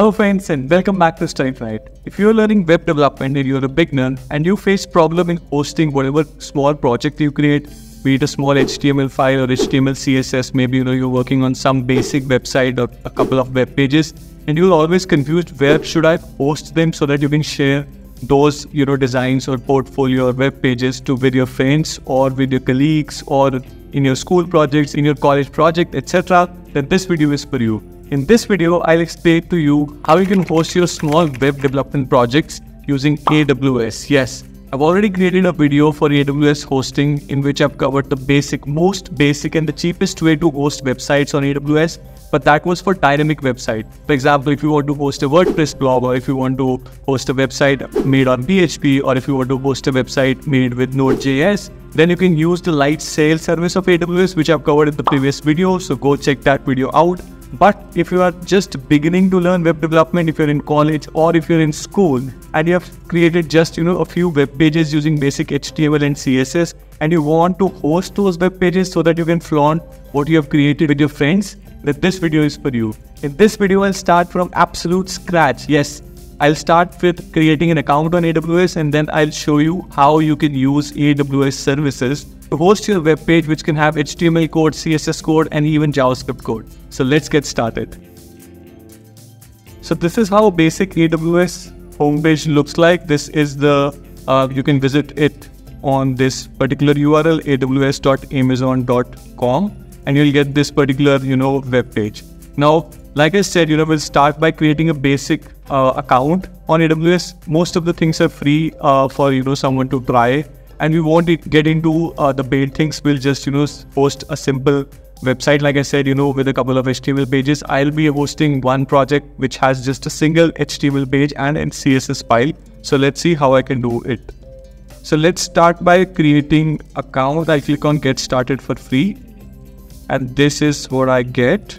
Hello friends and welcome back to Study Tonight. If you're learning web development and you're a beginner and you face problem in hosting whatever small project you create, be it a small HTML file or HTML CSS, maybe you know you're working on some basic website or a couple of web pages, and you're always confused where should I post them so that you can share those you know designs or portfolio or web pages to with your friends or with your colleagues or in your school projects, in your college project, etc. Then this video is for you. In this video, I'll explain to you how you can host your small web development projects using AWS. Yes, I've already created a video for AWS hosting in which I've covered the basic, most basic and the cheapest way to host websites on AWS, but that was for dynamic website. For example, if you want to host a WordPress blog or if you want to host a website made on PHP or if you want to host a website made with Node.js, then you can use the Lightsail service of AWS, which I've covered in the previous video. So go check that video out. But if you are just beginning to learn web development, if you're in college or if you're in school and you have created just you know a few web pages using basic HTML and CSS and you want to host those web pages so that you can flaunt what you have created with your friends, then this video is for you. In this video, I'll start from absolute scratch. Yes, I'll start with creating an account on AWS and then I'll show you how you can use AWS services host your web page which can have HTML code, CSS code and even JavaScript code. So let's get started. So this is how basic AWS homepage looks like. This is the, uh, you can visit it on this particular URL aws.amazon.com and you'll get this particular, you know, web page. Now, like I said, you know, we'll start by creating a basic uh, account on AWS. Most of the things are free uh, for, you know, someone to try and we won't get into uh, the paid things. We'll just, you know, post a simple website, like I said, you know, with a couple of HTML pages. I'll be hosting one project which has just a single HTML page and a CSS file. So let's see how I can do it. So let's start by creating account. I click on get started for free. And this is what I get.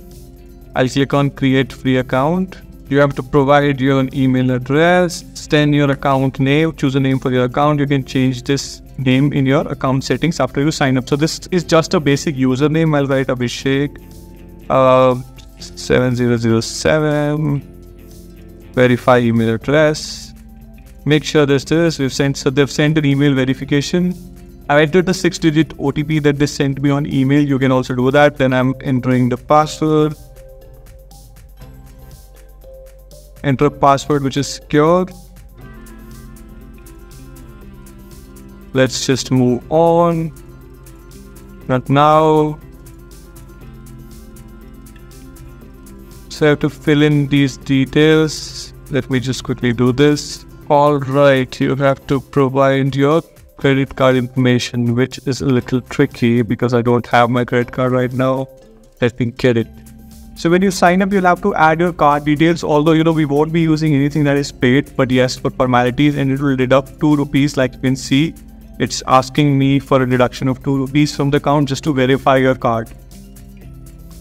I'll click on create free account. You have to provide your email address, send your account name, choose a name for your account. You can change this name in your account settings after you sign up. So this is just a basic username. I'll write Abhishek uh, 7007. Verify email address. Make sure there's this. We've sent so they've sent an email verification. I've entered the six-digit OTP that they sent me on email. You can also do that. Then I'm entering the password. Enter a password which is secure. Let's just move on. Not now. So I have to fill in these details. Let me just quickly do this. Alright, you have to provide your credit card information, which is a little tricky because I don't have my credit card right now. Let me get it. So when you sign up, you'll have to add your card details. Although you know we won't be using anything that is paid, but yes, for formalities, and it will deduct two rupees, like you can see it's asking me for a deduction of 2 rupees from the account just to verify your card.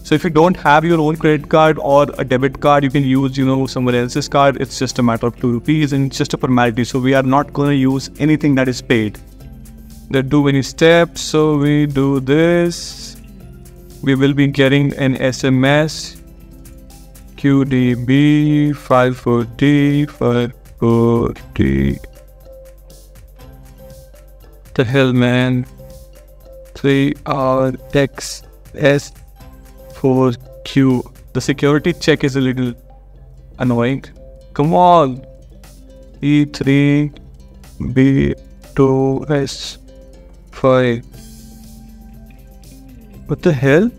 So if you don't have your own credit card or a debit card, you can use, you know, someone else's card. It's just a matter of 2 rupees and it's just a formality. So we are not going to use anything that is paid. There do any steps. So we do this. We will be getting an SMS QDB 540 540 the hell, man? 3R X S 4Q. The security check is a little annoying. Come on. E3 B2 S 5. What the hell?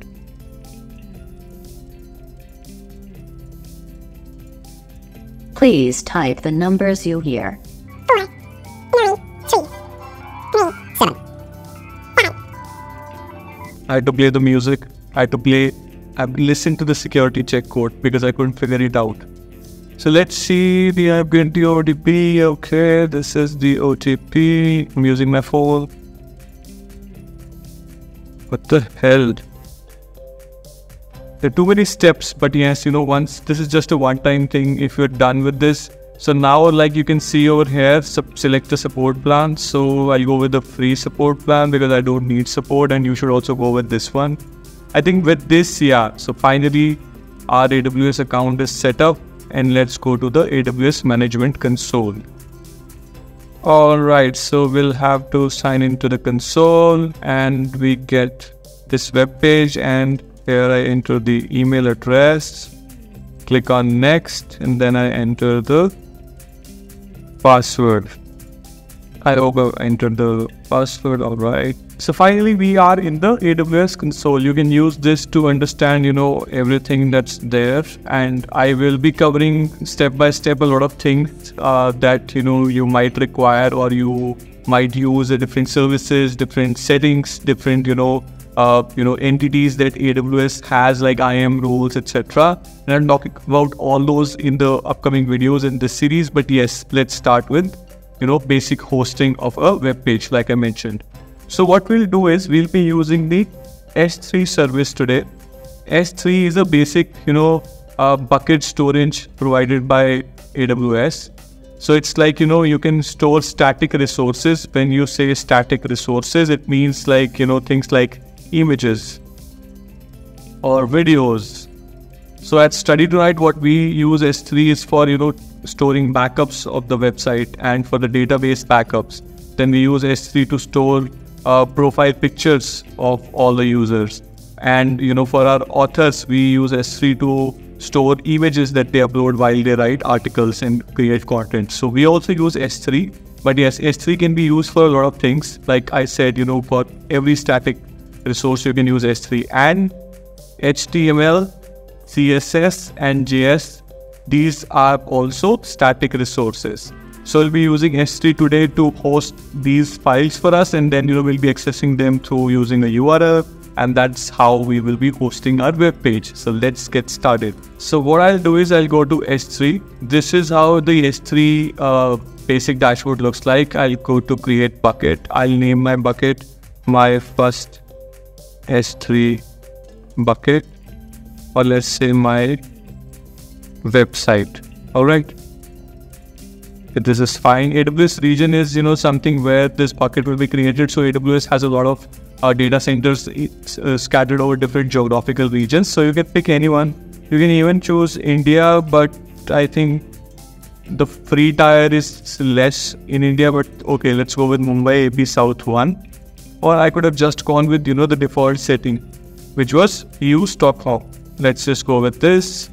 Please type the numbers you hear. I had to play the music. I had to play, I listened to the security check code because I couldn't figure it out. So let's see the I'm going to OTP. Okay, this is the OTP. I'm using my phone. What the hell? There are too many steps, but yes, you know, once this is just a one-time thing. If you're done with this, so now like you can see over here, select the support plan. So I'll go with the free support plan because I don't need support and you should also go with this one. I think with this, yeah. So finally our AWS account is set up and let's go to the AWS Management Console. Alright, so we'll have to sign into the console and we get this web page and here I enter the email address, click on next and then I enter the password. I over enter the password, alright. So finally we are in the AWS console. You can use this to understand, you know, everything that's there. And I will be covering step by step a lot of things uh, that, you know, you might require or you might use a different services, different settings, different, you know, uh, you know entities that AWS has like IAM rules, etc. And I'm talking about all those in the upcoming videos in this series. But yes, let's start with you know basic hosting of a web page, like I mentioned. So what we'll do is we'll be using the S3 service today. S3 is a basic, you know, uh, bucket storage provided by AWS. So it's like, you know, you can store static resources. When you say static resources, it means like, you know, things like images or videos. So at Study Tonight, what we use S3 is for, you know, storing backups of the website and for the database backups. Then we use S3 to store uh, profile pictures of all the users. And you know, for our authors, we use S3 to store images that they upload while they write articles and create content. So we also use S3. But yes, S3 can be used for a lot of things. Like I said, you know, for every static resource, you can use S3 and HTML, CSS, and JS. These are also static resources. So we'll be using S3 today to host these files for us and then you know we'll be accessing them through using a URL and that's how we will be hosting our web page. So let's get started. So what I'll do is I'll go to S3. This is how the S3 uh, basic dashboard looks like. I'll go to create bucket. I'll name my bucket my first S3 bucket or let's say my website. All right this is fine. AWS region is, you know, something where this bucket will be created. So AWS has a lot of uh, data centers uh, scattered over different geographical regions. So you can pick anyone. You can even choose India, but I think the free tier is less in India. But okay, let's go with Mumbai AP South 1. Or I could have just gone with, you know, the default setting, which was EU Stockholm. Let's just go with this.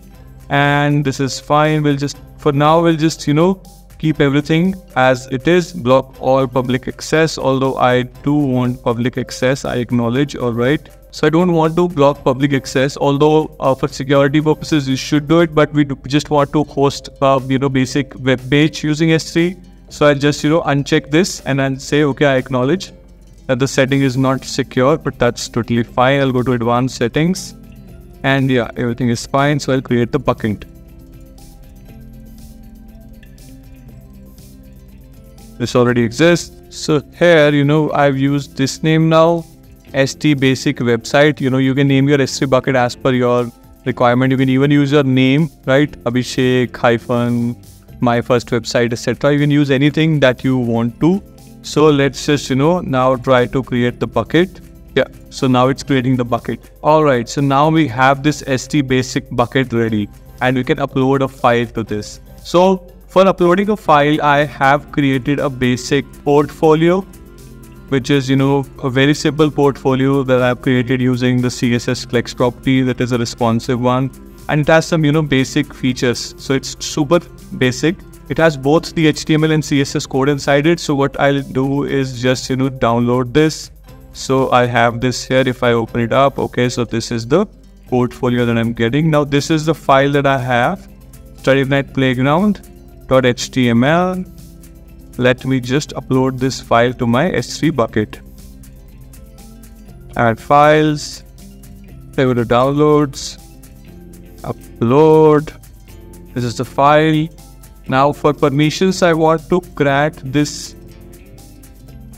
And this is fine. We'll just, for now, we'll just, you know, keep everything as it is block all public access although i do want public access i acknowledge all right so i don't want to block public access although uh, for security purposes you should do it but we just want to host uh, you know basic web page using s3 so i just you know uncheck this and then say okay i acknowledge that the setting is not secure but that's totally fine i'll go to advanced settings and yeah everything is fine so i'll create the bucket this already exists. So here, you know, I've used this name now, ST basic website. You know, you can name your S3 bucket as per your requirement. You can even use your name, right? Abhishek hyphen my first website, etc. You can use anything that you want to. So let's just, you know, now try to create the bucket. Yeah, so now it's creating the bucket. All right, so now we have this ST basic bucket ready and we can upload a file to this. So for uploading a file, I have created a basic portfolio, which is, you know, a very simple portfolio that I've created using the CSS Flex property that is a responsive one. And it has some, you know, basic features. So it's super basic. It has both the HTML and CSS code inside it. So what I'll do is just, you know, download this. So I have this here. If I open it up, okay, so this is the portfolio that I'm getting. Now this is the file that I have. Study Night Playground .html. Let me just upload this file to my S3 bucket. Add files, go to downloads, upload. This is the file. Now for permissions, I want to grant this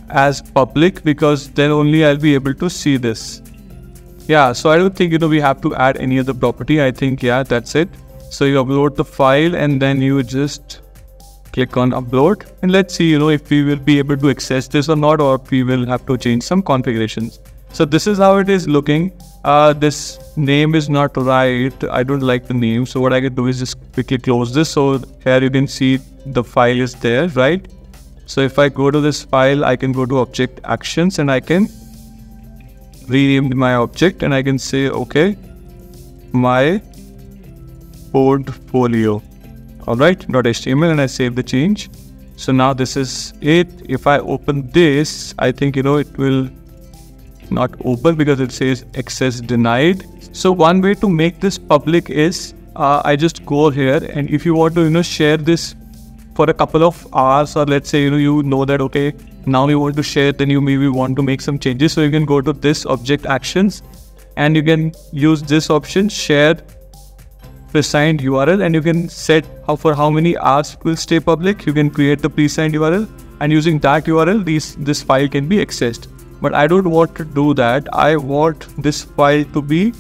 as public because then only I'll be able to see this. Yeah, so I don't think, you know, we have to add any other property. I think, yeah, that's it. So you upload the file and then you just click on upload and let's see, you know, if we will be able to access this or not, or if we will have to change some configurations. So this is how it is looking. Uh, this name is not right. I don't like the name. So what I can do is just quickly close this. So here you can see the file is there, right? So if I go to this file, I can go to object actions and I can rename my object and I can say, okay, my portfolio. All right, .html and I save the change. So now this is it. If I open this, I think, you know, it will not open because it says access denied. So one way to make this public is uh, I just go here and if you want to you know share this for a couple of hours or let's say you know you know that okay now you want to share then you maybe want to make some changes. So you can go to this object actions and you can use this option share pre-signed URL and you can set how for how many hours it will stay public. You can create the pre-signed URL and using that URL these this file can be accessed but I don't want to do that. I want this file to be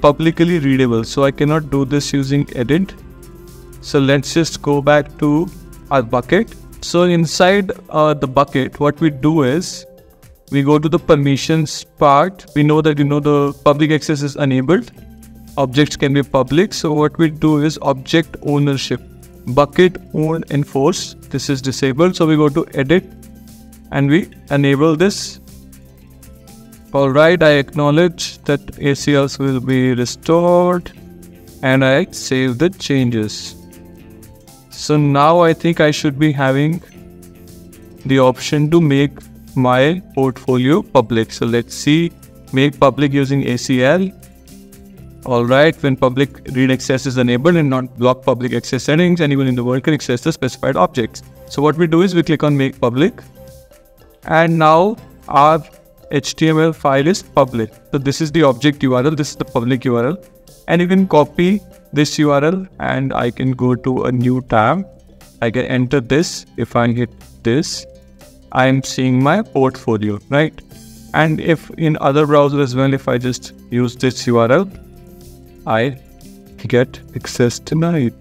publicly readable. So I cannot do this using edit. So let's just go back to our bucket. So inside uh, the bucket, what we do is we go to the permissions part. We know that you know the public access is enabled. Objects can be public. So what we do is object ownership. Bucket own enforce. This is disabled. So we go to edit and we enable this Alright, I acknowledge that ACLs will be restored and I save the changes. So now I think I should be having the option to make my portfolio public. So let's see, make public using ACL. Alright, when public read access is enabled and not block public access settings, anyone in the world can access the specified objects. So what we do is we click on make public and now our HTML file is public. So this is the object URL, this is the public URL. And you can copy this URL and I can go to a new tab. I can enter this. If I hit this, I am seeing my portfolio, right? And if in other browsers as well, if I just use this URL, I get access tonight.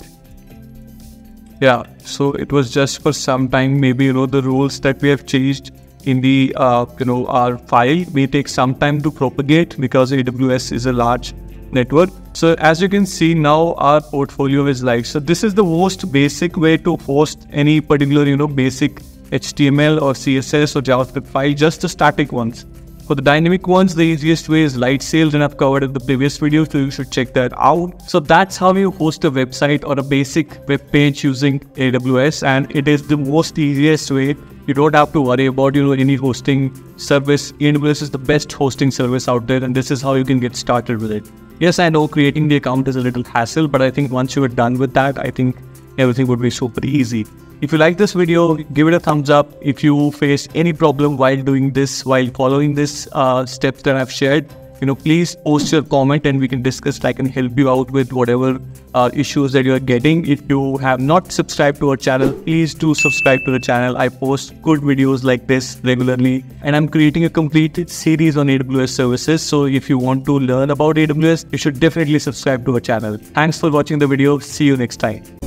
Yeah, so it was just for some time, maybe, you know, the rules that we have changed in the uh, you know our file may take some time to propagate because AWS is a large network. So as you can see now our portfolio is live. So this is the most basic way to host any particular you know basic HTML or CSS or JavaScript file, just the static ones. For the dynamic ones, the easiest way is Lightsails and I've covered in the previous video, so you should check that out. So that's how you host a website or a basic web page using AWS and it is the most easiest way you don't have to worry about you know any hosting service. Aws is the best hosting service out there and this is how you can get started with it. Yes i know creating the account is a little hassle but i think once you are done with that i think everything would be super easy. If you like this video give it a thumbs up. If you face any problem while doing this while following this uh, steps that i've shared you know, please post your comment and we can discuss. I can help you out with whatever uh, issues that you are getting. If you have not subscribed to our channel, please do subscribe to the channel. I post good videos like this regularly, and I'm creating a complete series on AWS services. So if you want to learn about AWS, you should definitely subscribe to our channel. Thanks for watching the video. See you next time.